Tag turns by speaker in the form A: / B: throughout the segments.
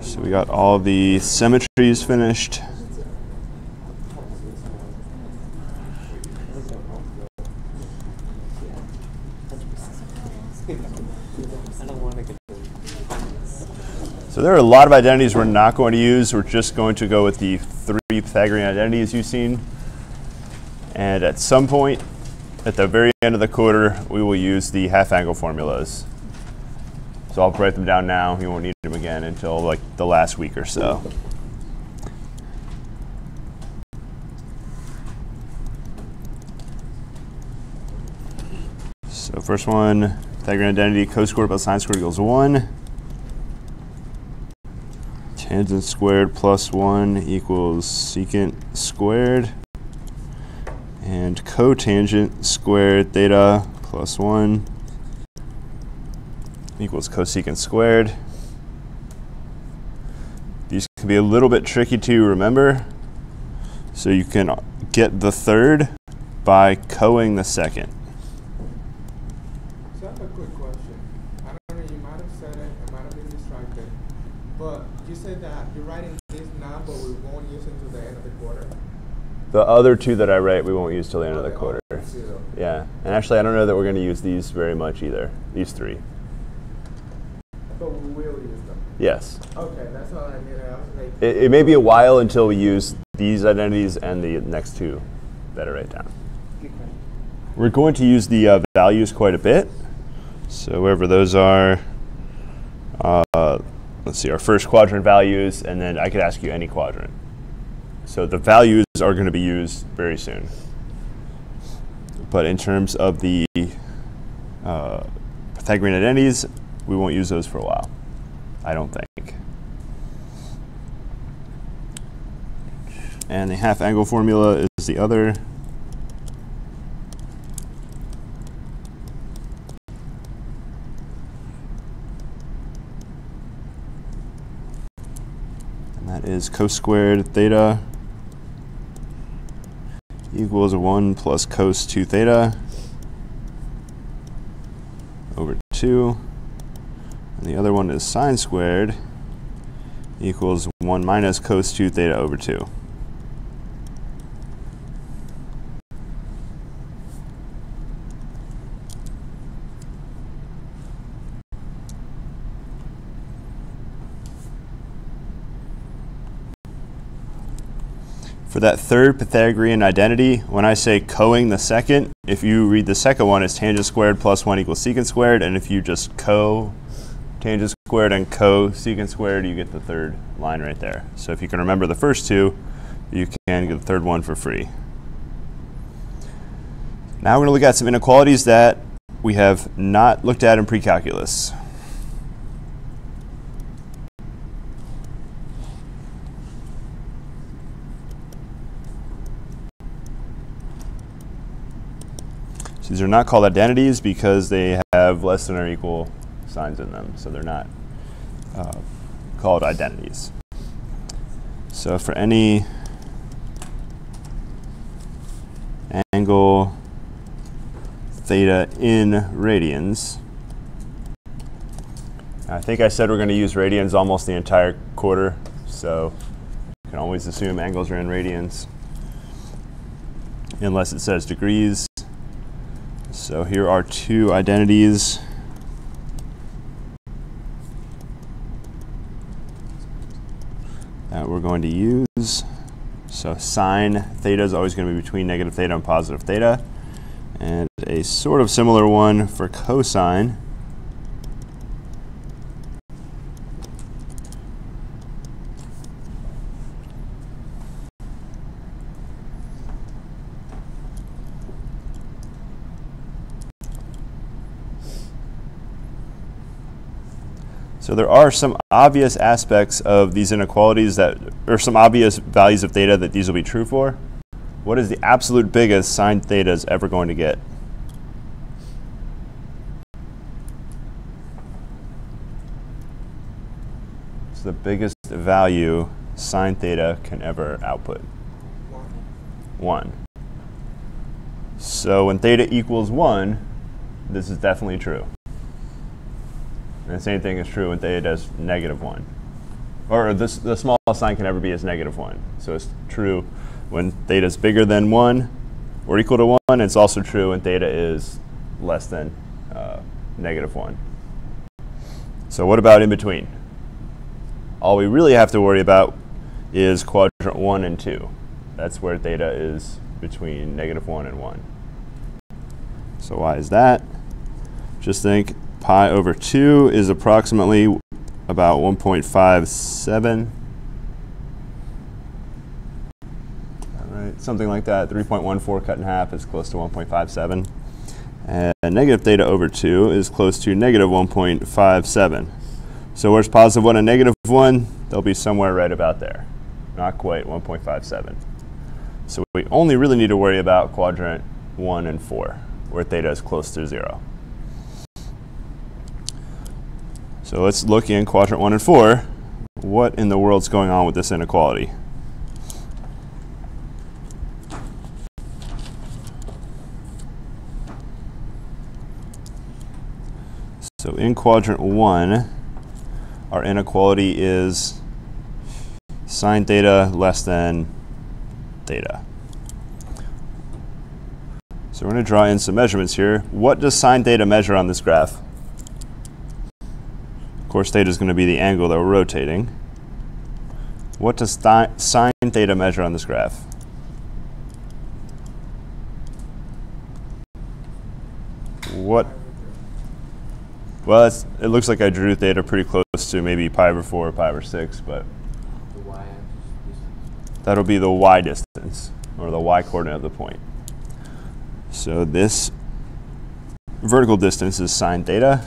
A: So we got all the symmetries finished. So there are a lot of identities we're not going to use. We're just going to go with the three Pythagorean identities you've seen. And at some point, at the very end of the quarter, we will use the half angle formulas. So I'll write them down now. You won't need them again until like the last week or so. So first one, Pythagorean identity, cos squared plus sine squared equals 1. Tangent squared plus 1 equals secant squared. And cotangent squared theta plus 1 equals cosecant squared. These can be a little bit tricky to remember. So you can get the third by coing the second.
B: So I have a quick question. I don't know, you might have said it, I might have been distracted. But you said that you're writing this now, but we won't use it until the end of the quarter.
A: The other two that I write, we won't use till the end of the quarter. Yeah, and actually, I don't know that we're going to use these very much either. These three.
B: But we will use them.
A: Yes.
B: Okay, that's all I needed. I was like,
A: It, it may be a while until we use these identities and the next two that are right down. We're going to use the uh, values quite a bit. So wherever those are, uh, let's see, our first quadrant values, and then I could ask you any quadrant. So the values are going to be used very soon. But in terms of the uh, Pythagorean identities, we won't use those for a while. I don't think. And the half angle formula is the other. And that is cos squared theta equals 1 plus cos 2 theta over 2. And the other one is sine squared equals 1 minus cos 2 theta over 2. For that third Pythagorean identity, when I say coing the second, if you read the second one as tangent squared plus 1 equals secant squared, and if you just co tangent squared and co secant squared, you get the third line right there. So if you can remember the first two, you can get the third one for free. Now we're going to look at some inequalities that we have not looked at in pre-calculus. These are not called identities because they have less than or equal signs in them, so they're not uh, called identities. So for any angle theta in radians, I think I said we're going to use radians almost the entire quarter, so you can always assume angles are in radians unless it says degrees. So here are two identities. We're going to use. So sine theta is always going to be between negative theta and positive theta. And a sort of similar one for cosine. So there are some obvious aspects of these inequalities that, or some obvious values of theta that these will be true for. What is the absolute biggest sine theta is ever going to get? It's the biggest value sine theta can ever output.
B: one.
A: 1. So when theta equals 1, this is definitely true. And the same thing is true when theta does negative 1. or this, the smallest sine can ever be as negative 1. So it's true when theta is bigger than 1 or equal to 1. It's also true when theta is less than uh, negative 1. So what about in between? All we really have to worry about is quadrant 1 and 2. That's where theta is between negative 1 and 1. So why is that? Just think pi over 2 is approximately about 1.57. All right, something like that. 3.14 cut in half is close to 1.57. And negative theta over 2 is close to negative 1.57. So where's positive 1 and negative 1? They'll be somewhere right about there. Not quite 1.57. So we only really need to worry about quadrant 1 and 4, where theta is close to 0. So let's look in quadrant 1 and 4. What in the world's going on with this inequality? So in quadrant 1, our inequality is sine theta less than theta. So we're going to draw in some measurements here. What does sine theta measure on this graph? Course, theta is going to be the angle that we're rotating. What does sine theta measure on this graph? What? Well, it looks like I drew theta pretty close to maybe pi over 4 or pi over 6, but that'll be the y distance, or the y coordinate of the point. So this vertical distance is sine theta.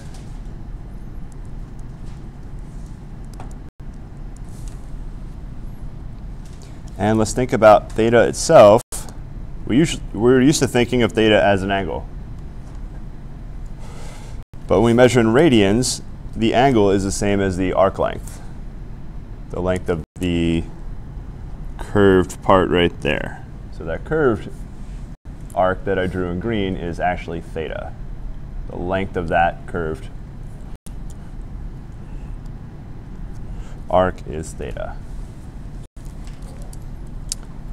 A: And let's think about theta itself. We usually, we're used to thinking of theta as an angle. But when we measure in radians, the angle is the same as the arc length, the length of the curved part right there. So that curved arc that I drew in green is actually theta, the length of that curved arc is theta.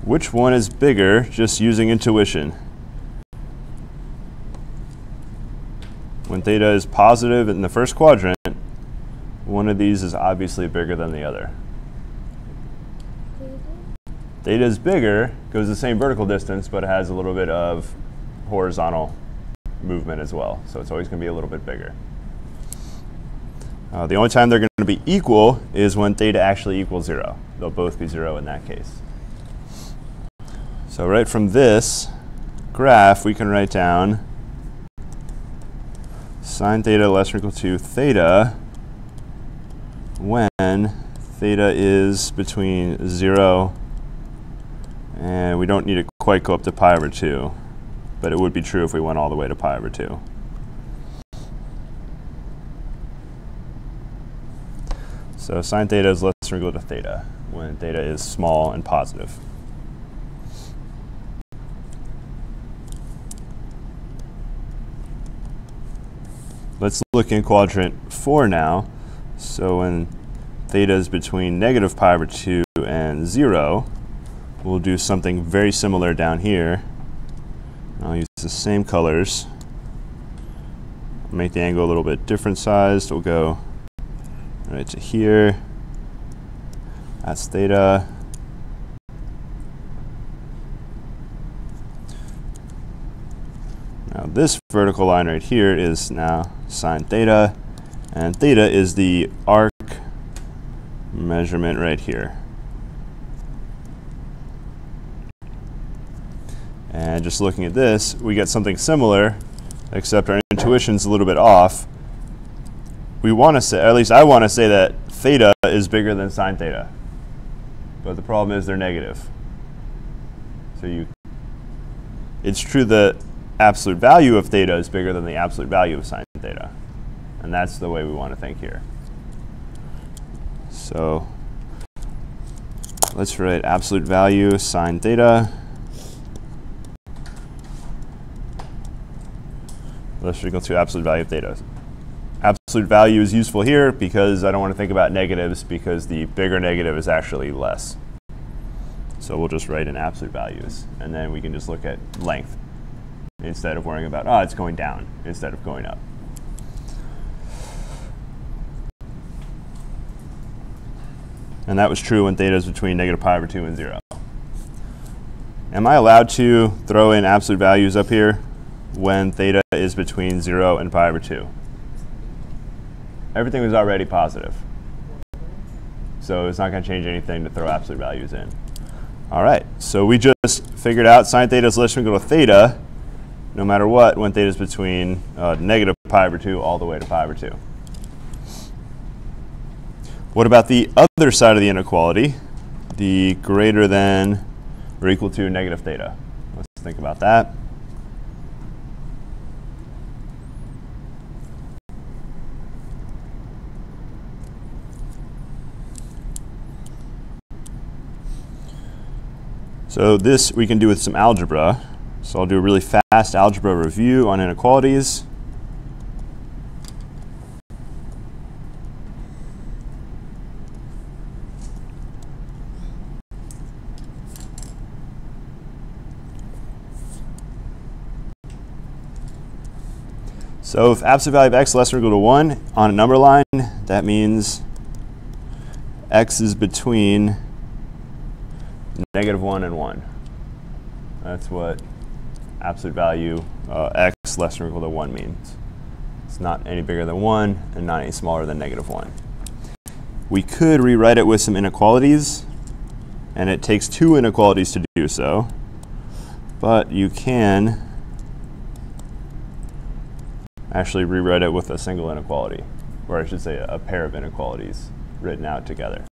A: Which one is bigger, just using intuition? When theta is positive in the first quadrant, one of these is obviously bigger than the other. Theta is bigger, goes the same vertical distance, but it has a little bit of horizontal movement as well. So it's always going to be a little bit bigger. Uh, the only time they're going to be equal is when theta actually equals 0. They'll both be 0 in that case. So right from this graph, we can write down sine theta less or equal to theta when theta is between 0 and we don't need to quite go up to pi over 2, but it would be true if we went all the way to pi over 2. So sine theta is less or equal to theta when theta is small and positive. Let's look in quadrant 4 now. So when theta is between negative pi over 2 and 0, we'll do something very similar down here. I'll use the same colors. Make the angle a little bit different sized. We'll go right to here. That's theta. Now this vertical line right here is now sine theta, and theta is the arc measurement right here. And just looking at this, we get something similar, except our intuition's a little bit off. We want to say, at least I want to say that theta is bigger than sine theta. But the problem is they're negative. So you, it's true that absolute value of theta is bigger than the absolute value of sine theta. And that's the way we want to think here. So let's write absolute value sine theta less or equal to absolute value of theta. absolute value is useful here because I don't want to think about negatives because the bigger negative is actually less. So we'll just write in absolute values. And then we can just look at length instead of worrying about, oh, it's going down instead of going up. And that was true when theta is between negative pi over 2 and 0. Am I allowed to throw in absolute values up here when theta is between 0 and pi over 2? Everything was already positive. So it's not going to change anything to throw absolute values in. All right, so we just figured out sine theta is less than equal to theta, no matter what, when theta is between uh, negative pi over 2 all the way to pi over 2. What about the other side of the inequality, the greater than or equal to negative theta? Let's think about that. So this we can do with some algebra. So I'll do a really fast algebra review on inequalities. So if absolute value of x less or equal to 1 on a number line, that means x is between negative 1 and 1. That's what absolute value uh, x less than or equal to 1 means. It's not any bigger than 1 and not any smaller than negative 1. We could rewrite it with some inequalities, and it takes two inequalities to do so. But you can actually rewrite it with a single inequality, or I should say a pair of inequalities written out together.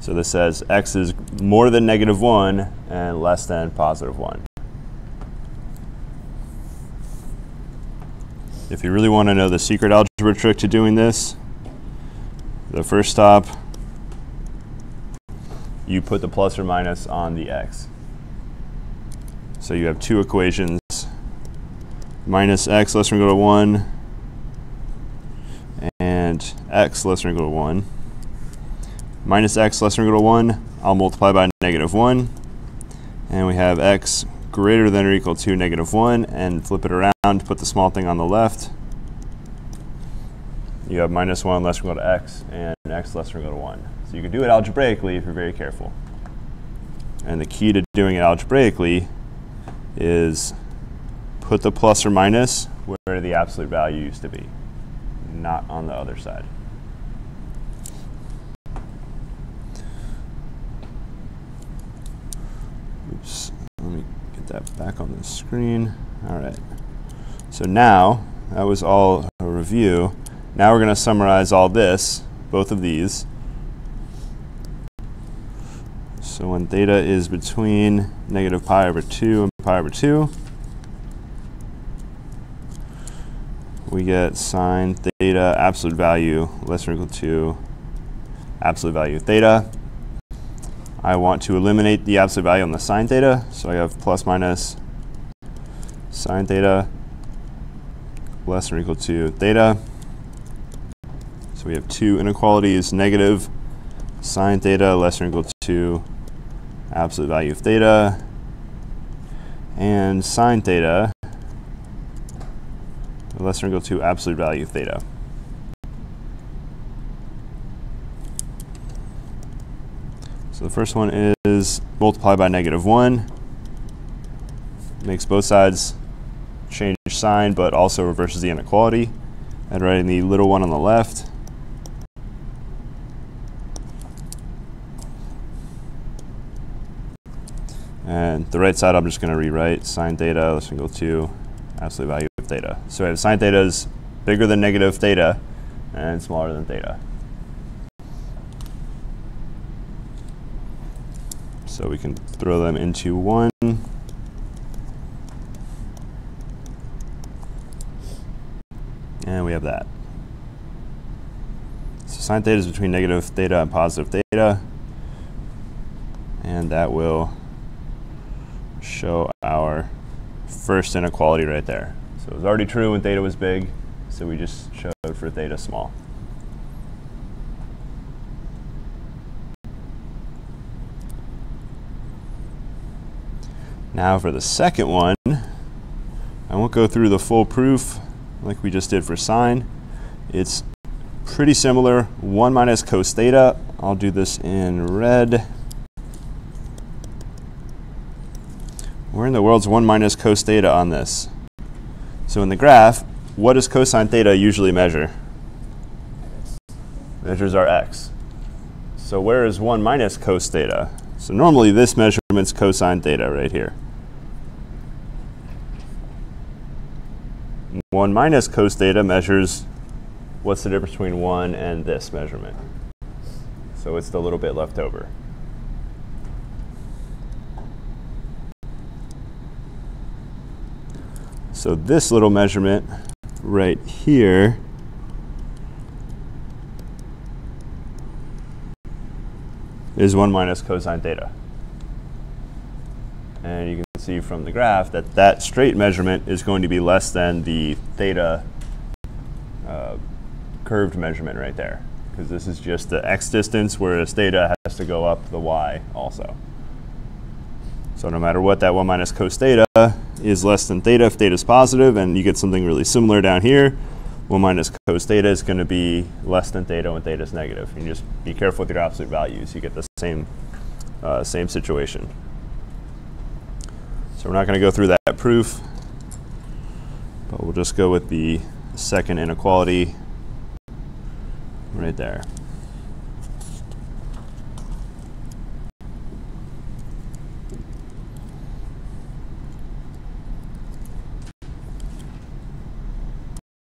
A: So this says x is more than negative 1 and less than positive 1. If you really want to know the secret algebra trick to doing this, the first stop, you put the plus or minus on the x. So you have two equations, minus x less than or equal to 1, and x less than or equal to 1 minus x less than or equal to 1, I'll multiply by negative 1. And we have x greater than or equal to negative 1, and flip it around, put the small thing on the left. You have minus 1 less than or equal to x, and x less than or equal to 1. So you can do it algebraically if you're very careful. And the key to doing it algebraically is put the plus or minus where the absolute value used to be, not on the other side. Oops, that back on the screen. All right. So now, that was all a review. Now we're going to summarize all this, both of these. So when theta is between negative pi over 2 and pi over 2, we get sine theta absolute value less than or equal to absolute value theta. I want to eliminate the absolute value on the sine theta. So I have plus minus sine theta less than or equal to theta. So we have two inequalities, negative sine theta less than or equal to absolute value of theta, and sine theta less than or equal to absolute value of theta. So the first one is multiply by negative 1. Makes both sides change sign, but also reverses the inequality. And writing the little one on the left. And the right side, I'm just going to rewrite sine theta than equal to absolute value of theta. So I have sine theta is bigger than negative theta and smaller than theta. So we can throw them into one. And we have that. So sine theta is between negative theta and positive theta. And that will show our first inequality right there. So it was already true when theta was big. So we just showed for theta small. Now for the second one, I won't go through the full proof like we just did for sine. It's pretty similar, 1 minus cos theta. I'll do this in red. Where in the world's 1 minus cos theta on this? So in the graph, what does cosine theta usually measure? Measures our x. So where is 1 minus cos theta? So normally this measurement's cosine theta right here. 1 minus cos theta measures what's the difference between 1 and this measurement. So it's the little bit left over. So this little measurement right here is 1 minus cosine theta. And you can see from the graph that that straight measurement is going to be less than the theta uh, curved measurement right there. Because this is just the x distance, whereas theta has to go up the y also. So no matter what, that 1 minus cos theta is less than theta if theta is positive, and you get something really similar down here. 1 minus cos theta is going to be less than theta when theta is negative. You just be careful with your absolute values. You get the same, uh, same situation. So we're not going to go through that proof, but we'll just go with the second inequality right there.